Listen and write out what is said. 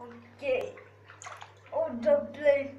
Okay. Oh, the plane.